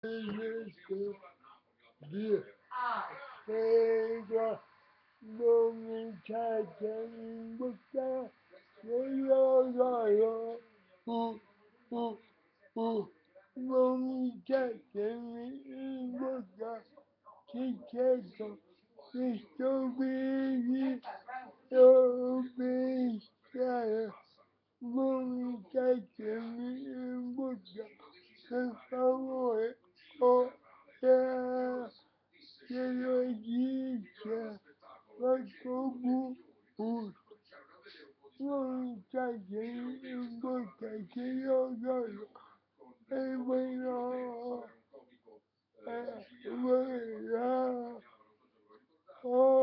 十一十一二十三十四十五十六十七十八十九二十二一二二二三二四二五二六二七二八二九三十一二七二节约金钱，我从不花；赚钱，我赚钱要花。哎，为了，哎，为了，我。